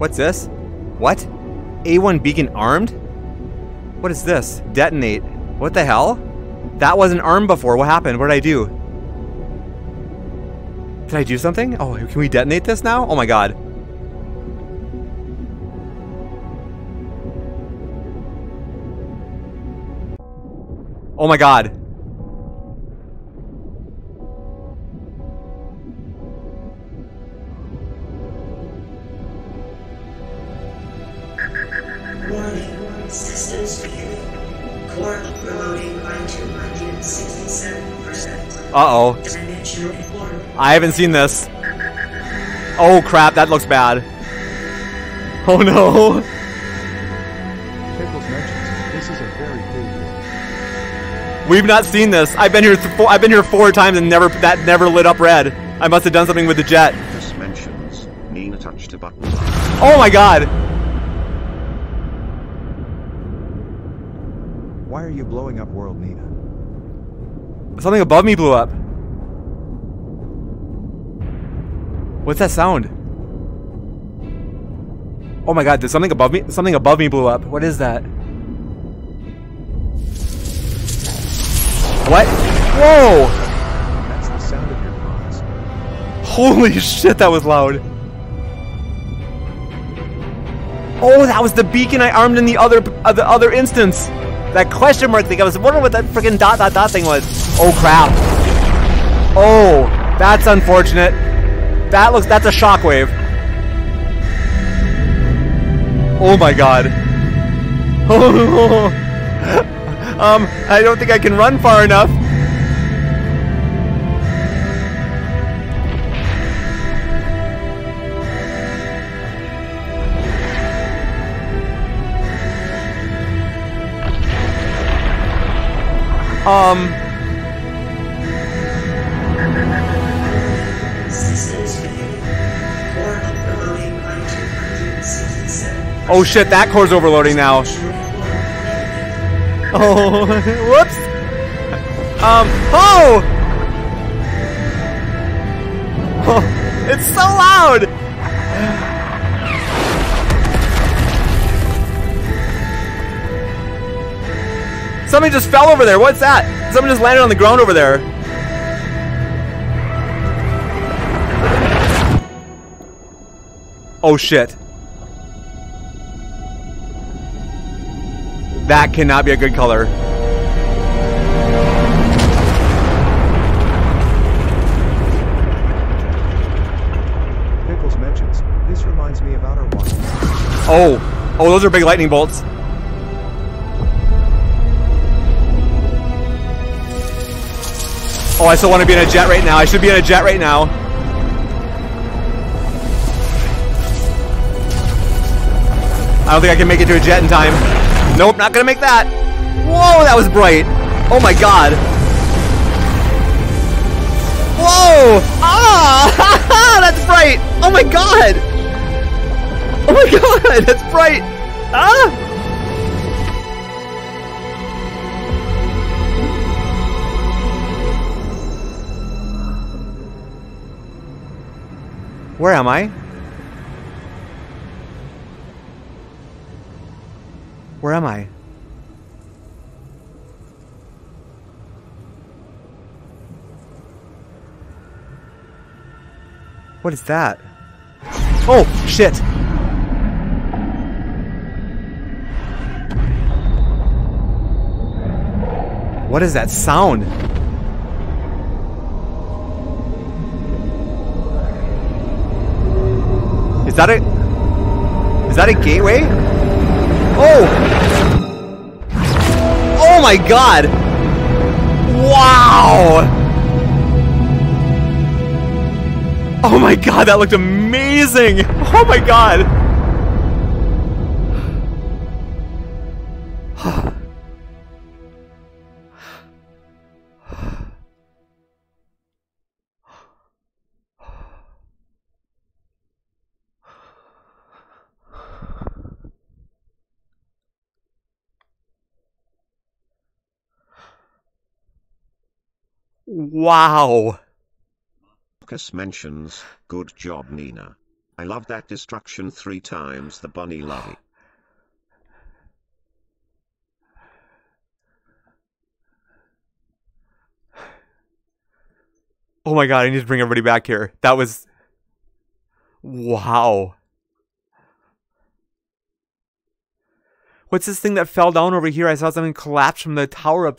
What's this? What? A1 beacon armed? What is this? Detonate. What the hell? That wasn't armed before. What happened? What did I do? Did I do something? Oh, can we detonate this now? Oh my god. Oh my god. Warning, systems beginning. Core overloading by 267%. Uh-oh. I haven't seen this. Oh crap, that looks bad. Oh no. Pickles mentions this is a very cool. We've not seen this. I've been here th- four, I've been here four times and never that never lit up red. I must have done something with the jet. This mentions Nina touched a button. Oh my god. Why are you blowing up world, Nina? Something above me blew up. What's that sound? Oh my god, there's something above me something above me blew up. What is that? What? Whoa! That's the sound of your cries. Holy shit, that was loud. Oh, that was the beacon I armed in the other uh, the other instance. That question mark thing. I was wondering what that freaking dot dot dot thing was. Oh crap. Oh, that's unfortunate. That looks that's a shockwave. Oh my god. um, I don't think I can run far enough. Um, Systems beginning. Core overloading by 267%. oh shit, that core's overloading now. Oh, whoops. Um, oh! Oh, it's so loud! Somebody just fell over there. What's that? Someone just landed on the ground over there. Oh shit. That cannot be a good color. Pickles mentions this reminds me of Outer Wilds. Oh, oh, those are big lightning bolts. Oh, I still want to be in a jet right now. I should be in a jet right now. I don't think I can make it to a jet in time. Nope, not gonna make that. Whoa, that was bright. Oh my god. Whoa! Ah! That's bright! Oh my god! Oh my god, that's bright! Ah! Where am I? Where am I? What is that? Oh, shit! What is that sound? That a... Is that a gateway? Oh! Oh my god! Wow! Oh my god, that looked amazing! Oh my god! Wow! Marcus mentions, good job Nina. I love that destruction three times the bunny lovey. Oh my god, I need to bring everybody back here. That was. Wow. What's this thing that fell down over here? I saw something collapse from the tower up there.